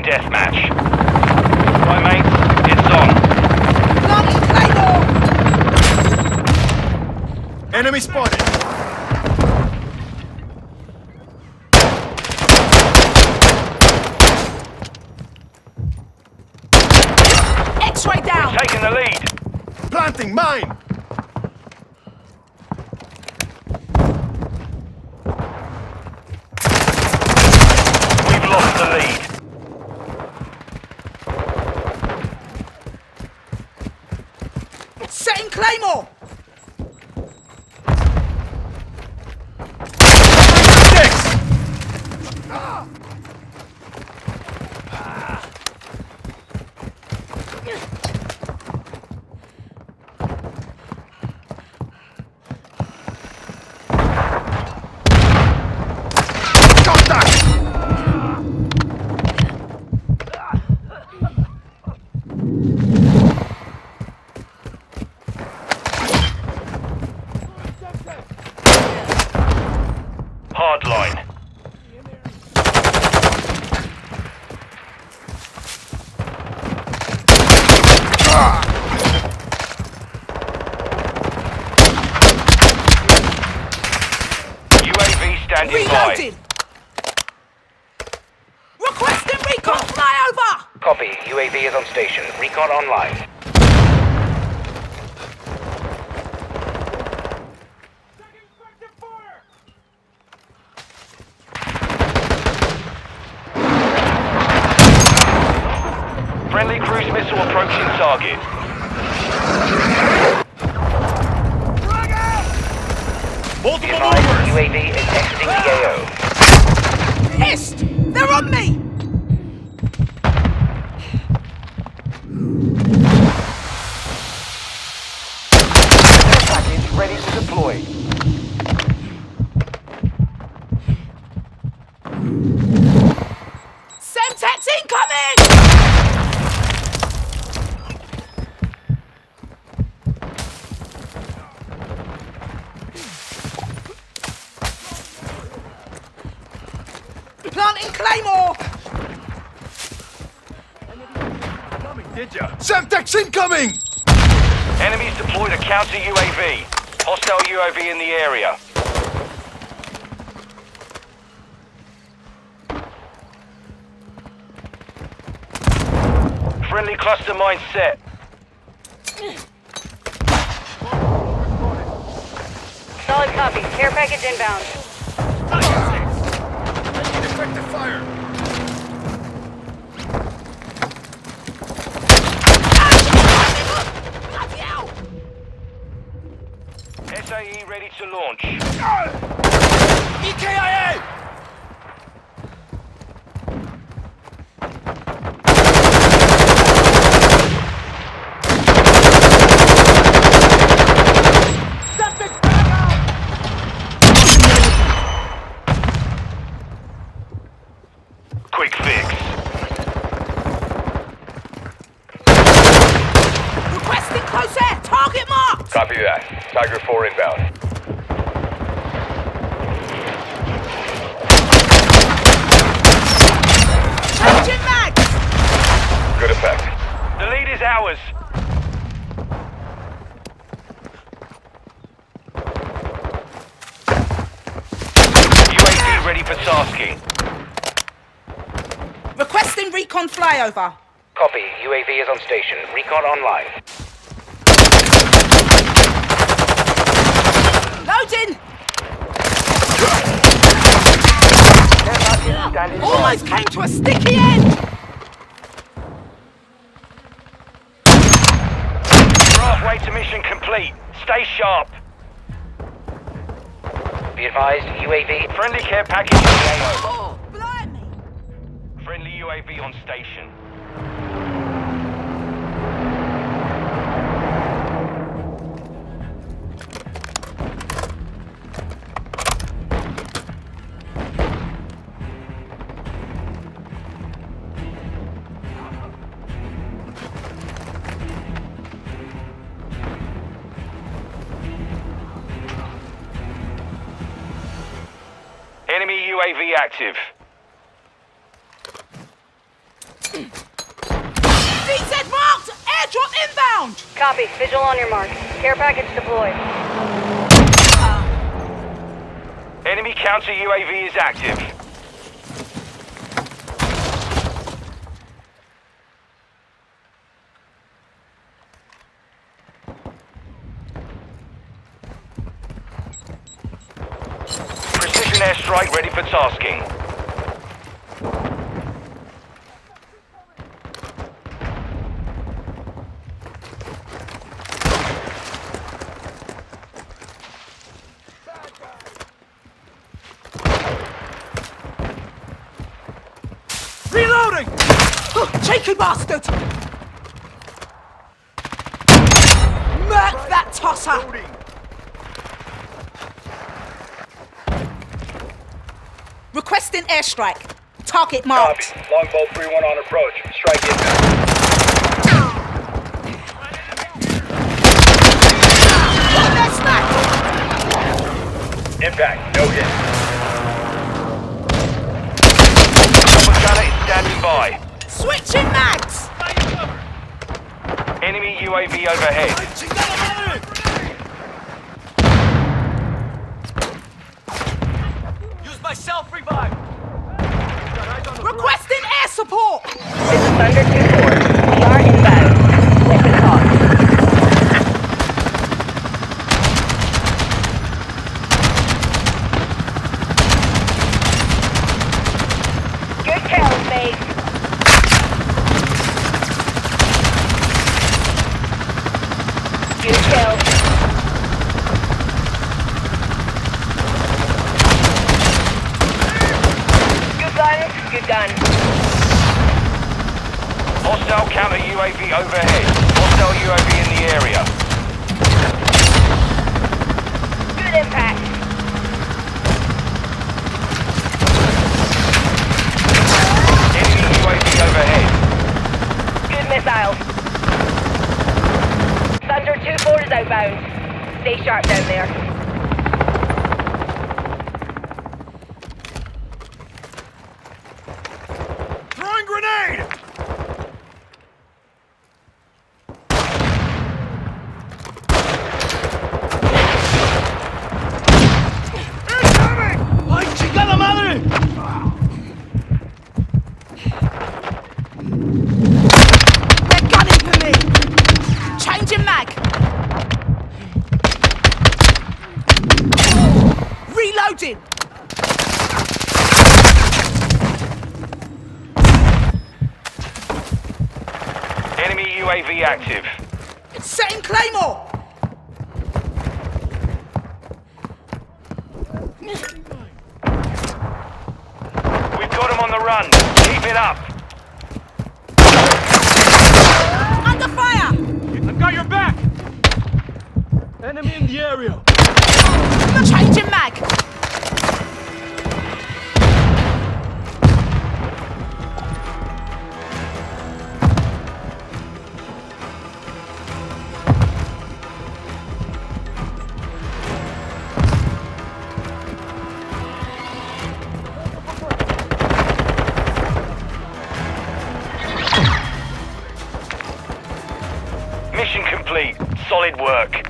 team deathmatch. Right, mates, it's on. Planting Claymore! Enemy spotted! X-ray down! Taking the lead. Planting mine! We've lost the lead. Setting Claymore! UAV standing by. Reloading! Requesting recon flyover! Copy. UAV is on station. Recon online. Friendly cruise missile approaching target. Be Multiple advised, movers! UAV is Pissed! They're on me! Package ready to deploy. Semtex incoming! Planting Claymore! Did ya? Semtex incoming! Enemies deployed a counter UAV. Hostile UAV in the area. Friendly cluster mine set. Solid copy. Care package inbound. Effective fire! Ready to launch. EKIA! Quick fix. Requesting close air! Target marked! Copy that. Tiger 4 inbound. Changing mags! Good effect. The lead is ours. UAV ready for tasking. Requesting recon flyover. Copy. UAV is on station. Recon online. Loading! Almost came to a sticky end! Halfway to mission complete. Stay sharp. Be advised, UAV. Friendly care package in the AO. Oh! Friendly UAV on station. Enemy UAV active. VZ marked! Airdrop inbound! Copy. Vigil on your mark. Care package deployed. Enemy counter UAV is active. Tasking. Reloading! Oh, cheeky bastard! Murk that tosser! Requesting airstrike. Target marked. Copy. Longbow 3-1 on approach. Strike inbound. Look at that Impact. No hit. Chopper gunner is standing by. Switching mags! Enemy UAV overhead. Gun. Hostile counter UAV overhead. Hostile UAV in the area. Good impact. Enemy UAV overhead. Good missiles. Thunder 2-4 is outbound. Stay sharp down there. Reloading! Enemy UAV active. It's setting Claymore! We've got him on the run. Keep it up. Under fire! I've got your back! Enemy in the area! Solid work.